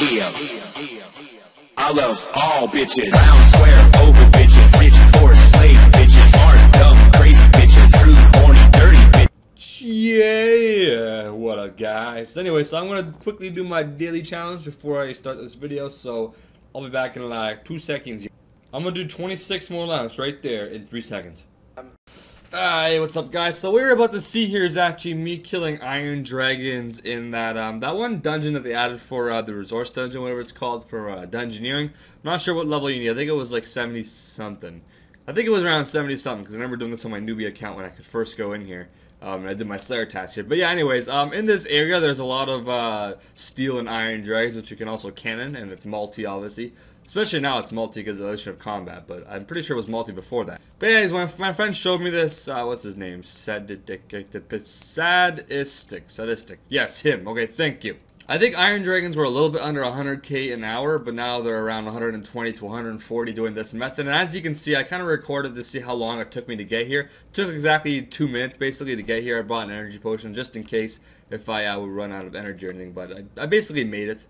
Yeah. I love all bitches. Round, square, over bitches. Bitch, poor, slave bitches. Smart, dumb, crazy bitches. Rude, horny, dirty bitches. Yeah, what up guys? Anyway, so I'm gonna quickly do my daily challenge before I start this video, so I'll be back in like two seconds. I'm gonna do 26 more laps right there in three seconds. Hey, what's up, guys? So what we're about to see here is actually me killing iron dragons in that um that one dungeon that they added for uh, the resource dungeon, whatever it's called for uh, dungeoneering. I'm not sure what level you need. I think it was like 70 something. I think it was around 70 something because I remember doing this on my newbie account when I could first go in here. Um, I did my Slayer task here. But yeah, anyways, um, in this area, there's a lot of uh, steel and iron dragons, which you can also cannon, and it's multi, obviously. Especially now it's multi because of the Ocean of Combat, but I'm pretty sure it was multi before that. But anyways, my, my friend showed me this, uh, what's his name? Sadistic. Sadistic. Sadistic. Yes, him. Okay, thank you. I think Iron Dragons were a little bit under 100k an hour, but now they're around 120 to 140 doing this method. And as you can see, I kind of recorded to see how long it took me to get here. It took exactly two minutes basically to get here. I bought an energy potion just in case if I uh, would run out of energy or anything, but I, I basically made it.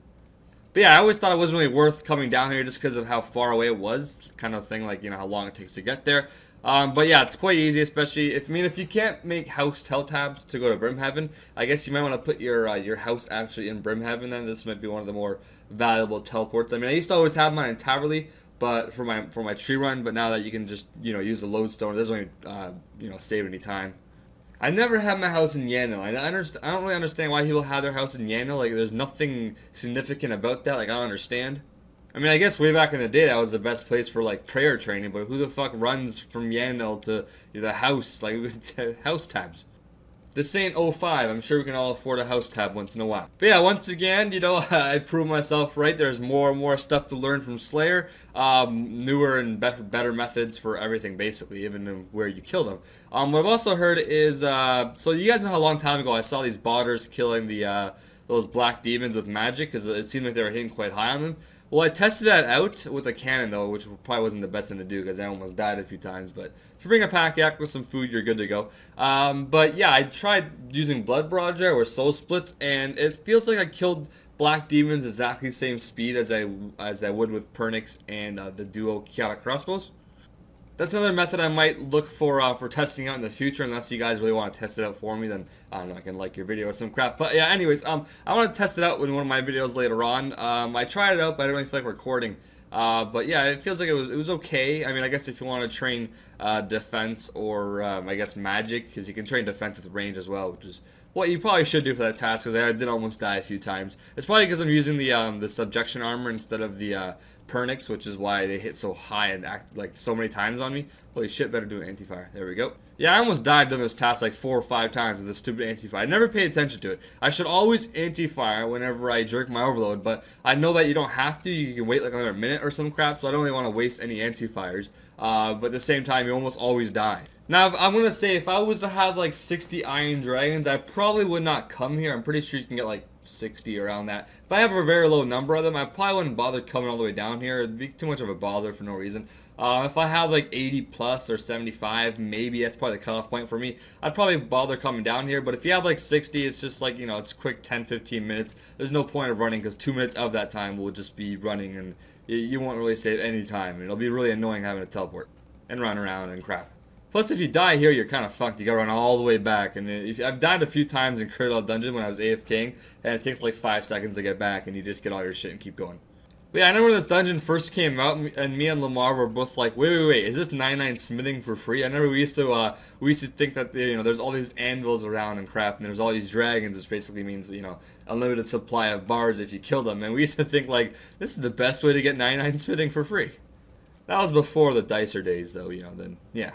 But yeah, I always thought it wasn't really worth coming down here just because of how far away it was, kind of thing, like, you know, how long it takes to get there. Um, but yeah, it's quite easy, especially if I mean if you can't make house tele tabs to go to Brimhaven, I guess you might want to put your uh, your house actually in Brimhaven. Then this might be one of the more valuable teleports. I mean, I used to always have mine in Taverley, but for my for my tree run. But now that you can just you know use the lodestone, it doesn't really uh, you know save any time. I never had my house in Yanille. I understand. I don't really understand why people have their house in Yanille. Like, there's nothing significant about that. Like, I don't understand. I mean, I guess way back in the day, that was the best place for like prayer training. But who the fuck runs from Yanille to the house, like house tabs? This ain't 05. I'm sure we can all afford a house tab once in a while. But yeah, once again, you know, I proved myself right. There's more and more stuff to learn from Slayer. Um, newer and better methods for everything, basically, even where you kill them. Um, what I've also heard is, uh, so you guys know how long time ago I saw these botters killing the uh, those black demons with magic because it seemed like they were hitting quite high on them. Well, I tested that out with a cannon, though, which probably wasn't the best thing to do because I almost died a few times. But if you bring a pack yak with some food, you're good to go. Um, but yeah, I tried using Blood Barrage or Soul Split, and it feels like I killed Black Demons exactly the same speed as I as I would with Pernix and uh, the duo Chaotic Crossbows that's another method I might look for uh, for testing out in the future. Unless you guys really want to test it out for me, then I don't know. I can like your video or some crap. But yeah, anyways, um, I want to test it out in one of my videos later on. Um, I tried it out, but I didn't really feel like recording. Uh, but yeah, it feels like it was it was okay. I mean, I guess if you want to train uh, defense or um, I guess magic, because you can train defense with range as well, which is what you probably should do for that task. Because I did almost die a few times. It's probably because I'm using the um, the subjection armor instead of the uh, Pernix, which is why they hit so high and act like so many times on me. Holy shit, better do an anti-fire. There we go. Yeah, I almost died doing this task like four or five times with this stupid anti-fire. I never paid attention to it. I should always anti-fire whenever I jerk my overload, but I know that you don't have to. You can wait like another minute or some crap, so I don't really want to waste any anti-fires. Uh, but at the same time, you almost always die. Now, I'm going to say, if I was to have like 60 Iron Dragons, I probably would not come here. I'm pretty sure you can get like 60 around that. If I have a very low number of them, I probably wouldn't bother coming all the way down here. It'd be too much of a bother for no reason. Uh, if I have like 80 plus or 75, maybe that's probably the cutoff point for me. I'd probably bother coming down here. But if you have like 60, it's just like, you know, it's quick 10, 15 minutes. There's no point of running because two minutes of that time will just be running and you won't really save any time. It'll be really annoying having to teleport and run around and crap. Plus, if you die here, you're kind of fucked. You gotta run all the way back. And if, I've died a few times in Kuradal Dungeon when I was AFKing, and it takes like five seconds to get back, and you just get all your shit and keep going. But yeah, I remember when this dungeon first came out, and me and Lamar were both like, "Wait, wait, wait! Is this 99 smithing for free?" I remember we used to, uh, we used to think that you know, there's all these anvils around and crap, and there's all these dragons, which basically means you know, unlimited supply of bars if you kill them. And we used to think like, this is the best way to get 99 smithing for free. That was before the Dicer days, though. You know, then yeah.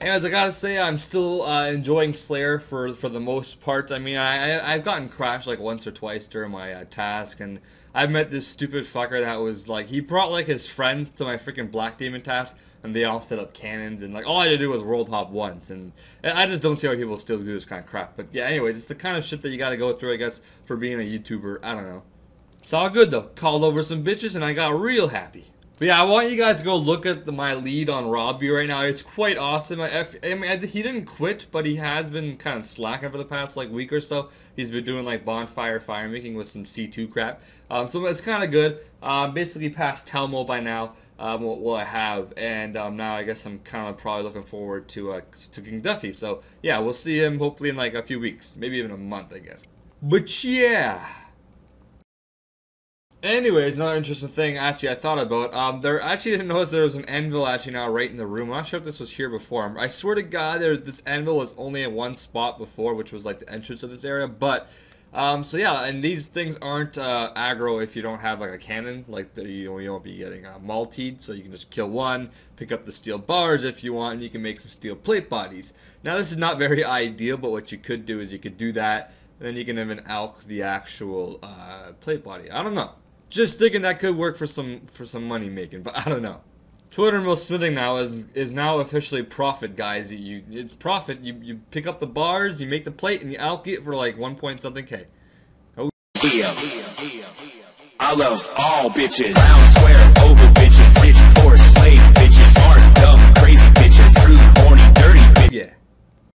Anyways, I gotta say, I'm still uh, enjoying Slayer for for the most part. I mean, I, I have gotten crashed like once or twice during my uh, task, and I've met this stupid fucker that was like he brought like his friends to my freaking Black Demon task, and they all set up cannons, and like all I had to do was world hop once, and I just don't see how people still do this kind of crap. But yeah, anyways, it's the kind of shit that you gotta go through, I guess, for being a YouTuber. I don't know. It's all good though. Called over some bitches, and I got real happy. But yeah, I want you guys to go look at the, my lead on Robbie right now. It's quite awesome. I, I mean, I, he didn't quit, but he has been kind of slacking for the past like week or so. He's been doing like bonfire fire making with some C2 crap. Um, so it's kind of good. Um, basically past Telmo by now. Um, what, what I have, and um, now I guess I'm kind of probably looking forward to uh, to King Duffy. So yeah, we'll see him hopefully in like a few weeks, maybe even a month, I guess. But yeah. Anyways, another interesting thing actually I thought about. Um, there actually didn't notice there was an anvil actually now right in the room. I'm not sure if this was here before. I swear to God, there this anvil was only in one spot before, which was like the entrance of this area. But um, so yeah, and these things aren't uh, aggro if you don't have like a cannon. Like the, you, you won't be getting uh, multied, so you can just kill one, pick up the steel bars if you want, and you can make some steel plate bodies. Now this is not very ideal, but what you could do is you could do that, and then you can even alch the actual uh, plate body. I don't know just thinking that could work for some for some money making, but I don't know. Twitter Mill Smithing now is is now officially profit, guys. You it's profit. You you pick up the bars, you make the plate, and you out get for like one point something k. Oh yeah. I love all bitches. Round square over bitches. Bitch poor slave bitches. Smart dumb crazy bitches. Rude horny dirty bitches. Yeah.